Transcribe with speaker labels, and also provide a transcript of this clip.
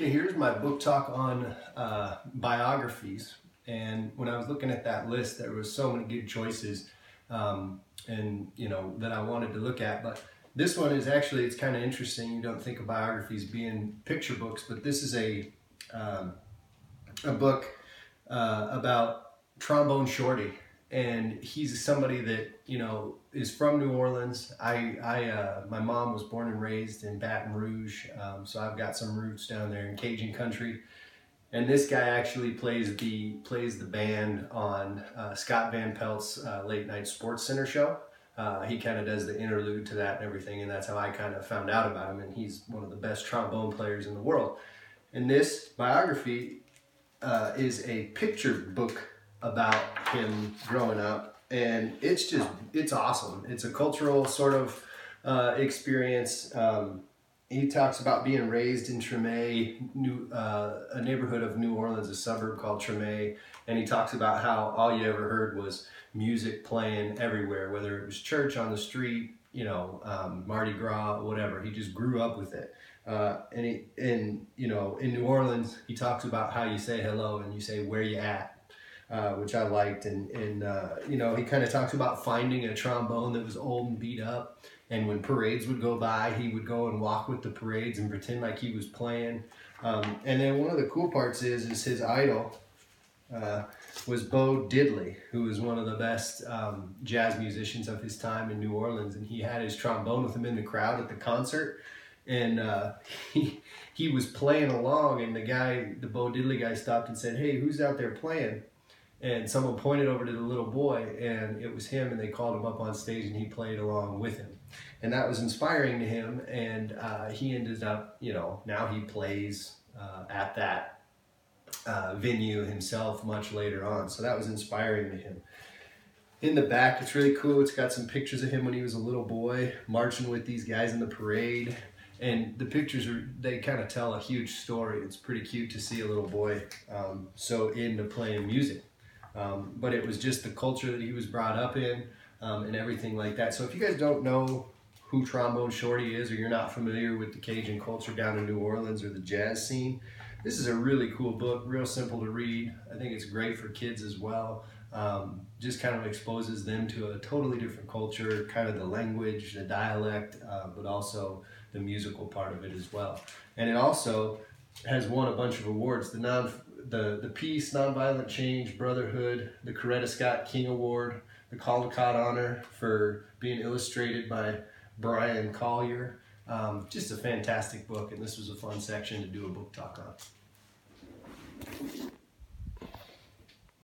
Speaker 1: Okay, here's my book talk on uh, biographies. And when I was looking at that list, there was so many good choices, um, and you know that I wanted to look at. But this one is actually it's kind of interesting. You don't think of biographies being picture books, but this is a um, a book uh, about trombone shorty and he's somebody that you know is from New Orleans. I, I, uh, my mom was born and raised in Baton Rouge, um, so I've got some roots down there in Cajun country. And this guy actually plays the plays the band on uh, Scott Van Pelt's uh, late night Sports Center show. Uh, he kind of does the interlude to that and everything, and that's how I kind of found out about him. And he's one of the best trombone players in the world. And this biography uh, is a picture book about him growing up, and it's just it's awesome. It's a cultural sort of uh, experience. Um, he talks about being raised in Treme, New, uh, a neighborhood of New Orleans, a suburb called Treme, and he talks about how all you ever heard was music playing everywhere, whether it was church on the street, you know, um, Mardi Gras, whatever. He just grew up with it. Uh, and he, and you know, in New Orleans, he talks about how you say hello and you say where you at, uh, which I liked. And, and uh, you know, he kind of talks about finding a trombone that was old and beat up. And when parades would go by, he would go and walk with the parades and pretend like he was playing. Um, and then one of the cool parts is, is his idol uh, was Bo Diddley, who was one of the best um, jazz musicians of his time in New Orleans. And he had his trombone with him in the crowd at the concert. And uh, he, he was playing along, and the guy, the Bo Diddley guy, stopped and said, Hey, who's out there playing? And someone pointed over to the little boy and it was him and they called him up on stage and he played along with him. And that was inspiring to him and uh, he ended up you know now he plays uh, at that uh, venue himself much later on. So that was inspiring to him. In the back it's really cool. It's got some pictures of him when he was a little boy marching with these guys in the parade. And the pictures are they kind of tell a huge story. It's pretty cute to see a little boy um, so into playing music um, but it was just the culture that he was brought up in um, and everything like that. So if you guys don't know who Trombone Shorty is or you're not familiar with the Cajun culture down in New Orleans or the jazz scene, this is a really cool book, real simple to read. I think it's great for kids as well. Um, just kind of exposes them to a totally different culture, kind of the language, the dialect, uh, but also the musical part of it as well. And it also has won a bunch of awards. The non the, the Peace, Nonviolent Change, Brotherhood, the Coretta Scott King Award, the Caldecott Honor for being illustrated by Bryan Collier. Um, just a fantastic book, and this was a fun section to do a book talk on.